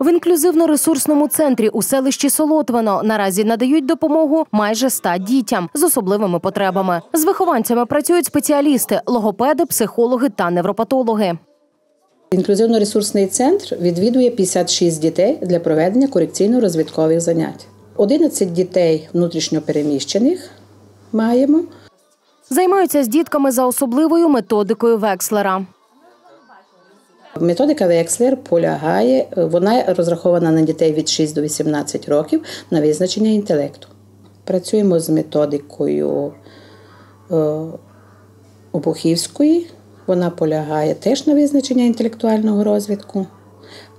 В інклюзивно-ресурсному центрі у селищі Солотвино наразі надають допомогу майже ста дітям з особливими потребами. З вихованцями працюють спеціалісти, логопеди, психологи та невропатологи. Інклюзивно-ресурсний центр відвідує 56 дітей для проведення корекційно-розвиткових занять. 11 дітей внутрішньопереміщених маємо. Займаються з дітками за особливою методикою Векслера. Методика Векслер полягає, вона розрахована на дітей від 6 до 18 років на визначення інтелекту. Працюємо з методикою е, Обухівської. Вона полягає теж на визначення інтелектуального розвитку.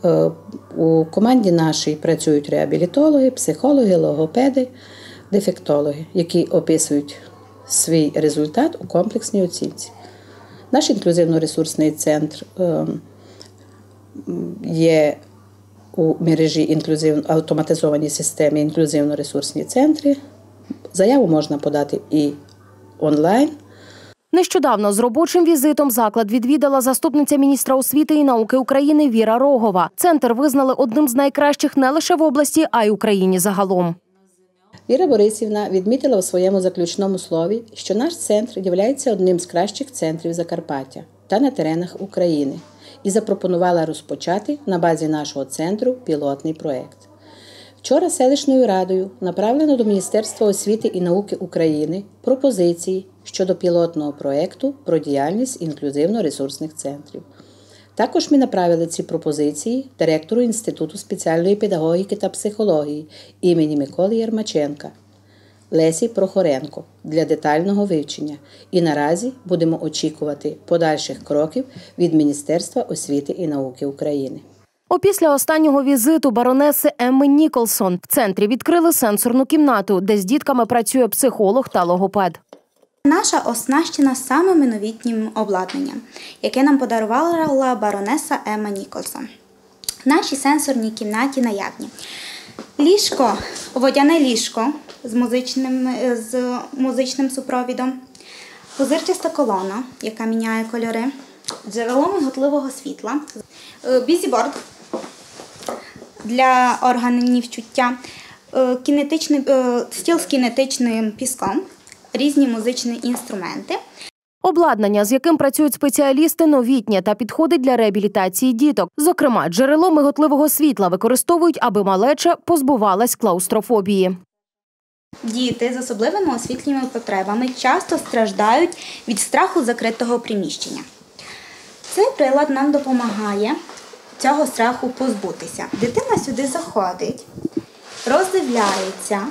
Е, У команді нашій працюють реабілітологи, психологи, логопеди, дефектологи, які описують свій результат у комплексній оцінці. Наш інклюзивно-ресурсний центр е, є у мережі інклюзивно автоматизованій системі інклюзивно-ресурсні центри. Заяву можна подати і онлайн. Нещодавно з робочим візитом заклад відвідала заступниця міністра освіти і науки України Віра Рогова. Центр визнали одним з найкращих не лише в області, а й Україні загалом. Віра Борисівна відмітила у своєму заключному слові, що наш центр є одним з кращих центрів Закарпаття та на теренах України і запропонувала розпочати на базі нашого центру пілотний проект. Вчора селищною радою направлено до Міністерства освіти і науки України пропозиції щодо пілотного проекту про діяльність інклюзивно-ресурсних центрів. Також ми направили ці пропозиції директору Інституту спеціальної педагогіки та психології імені Миколи Єрмаченка Лесі Прохоренко для детального вивчення. І наразі будемо очікувати подальших кроків від Міністерства освіти і науки України. Опісля останнього візиту баронеси Емми Ніколсон в центрі відкрили сенсорну кімнату, де з дітками працює психолог та логопед. Наша оснащена самим новітнім обладнанням, яке нам подарувала баронеса Емма Ніколсон. В нашій сенсорній кімнаті наявні ліжко, водяне ліжко з музичним, з музичним супровідом, пузирчаста колона, яка міняє кольори, джерело миготливого світла, е, бізіборд для органів чуття, е, кінетичний, е, стіл з кінетичним піском, різні музичні інструменти. Обладнання, з яким працюють спеціалісти, новітнє та підходить для реабілітації діток. Зокрема, джерело миготливого світла використовують, аби малеча позбувалась клаустрофобії. Діти з особливими освітлюваними потребами часто страждають від страху закритого приміщення. Цей прилад нам допомагає цього страху позбутися. Дитина сюди заходить, роздивляється,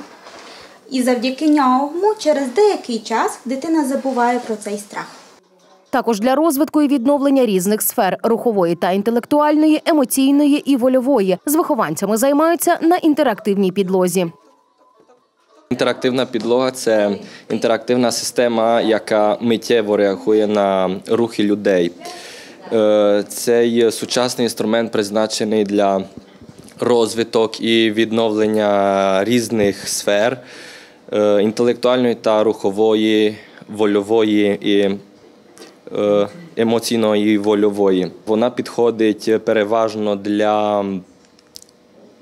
і завдяки ньому через деякий час дитина забуває про цей страх. Також для розвитку і відновлення різних сфер рухової та інтелектуальної, емоційної і вольової з вихованцями займаються на інтерактивній підлозі. Інтерактивна підлога це інтерактивна система, яка миттєво реагує на рухи людей. Е, Цей сучасний інструмент призначений для розвиток і відновлення різних сфер інтелектуальної та рухової, вольової і е, емоційної вольової. Вона підходить переважно для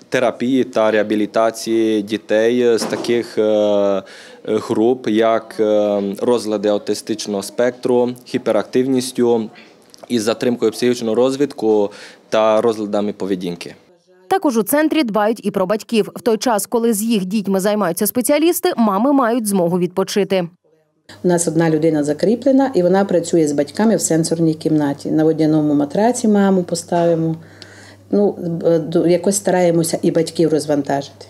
терапії та реабілітації дітей з таких е, груп, як е, розлади аутистичного спектру, гіперактивністю із затримкою психічного розвитку та розладами поведінки. Також у центрі дбають і про батьків. В той час, коли з їх дітьми займаються спеціалісти, мами мають змогу відпочити. У нас одна людина закріплена, і вона працює з батьками в сенсорній кімнаті. На водяному матраці маму поставимо. Ну, е, якось стараємося і батьків розвантажити.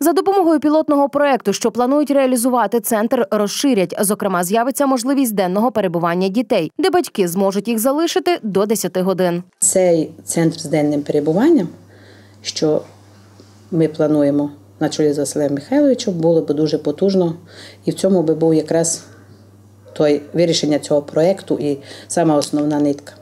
За допомогою пілотного проекту, що планують реалізувати, центр розширять. Зокрема, з'явиться можливість денного перебування дітей, де батьки зможуть їх залишити до 10 годин. Цей центр з денним перебуванням, що ми плануємо на чолі з Василем Михайловичем, було б дуже потужно, і в цьому би був якраз той вирішення цього проекту і сама основна нитка.